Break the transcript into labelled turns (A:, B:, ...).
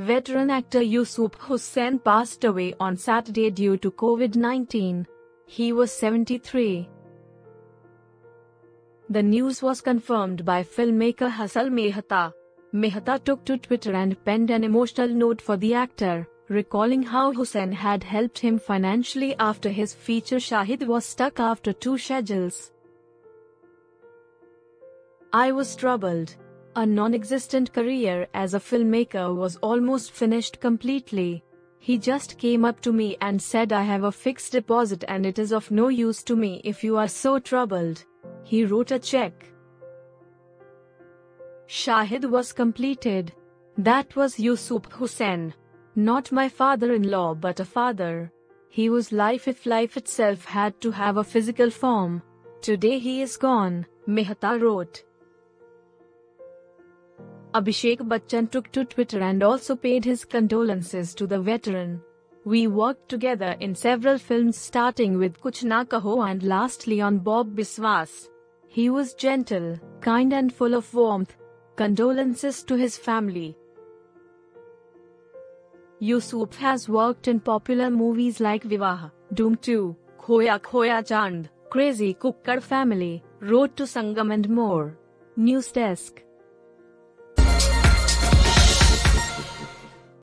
A: Veteran actor Yusuf Hussain passed away on Saturday due to COVID 19. He was 73. The news was confirmed by filmmaker Hansal Mehta. Mehta took to Twitter and penned an emotional note for the actor, recalling how Hussain had helped him financially after his feature Shahid was stuck after two schedules. I was troubled. A non-existent career as a filmmaker was almost finished completely. He just came up to me and said I have a fixed deposit and it is of no use to me if you are so troubled. He wrote a check. Shahid was completed. That was Yusuf Hussain. Not my father-in-law but a father. He was life if life itself had to have a physical form. Today he is gone, Mehta wrote. Abhishek Bachchan took to Twitter and also paid his condolences to the veteran. We worked together in several films starting with Kuch Na Kaho and lastly on Bob Biswas. He was gentle, kind and full of warmth, Condolences to his family. Yusuf has worked in popular movies like Vivaah, Dhoom 2, Khoya Khoya Chand, Crazy Kukkad Family, Road to Sangam and more. News Desk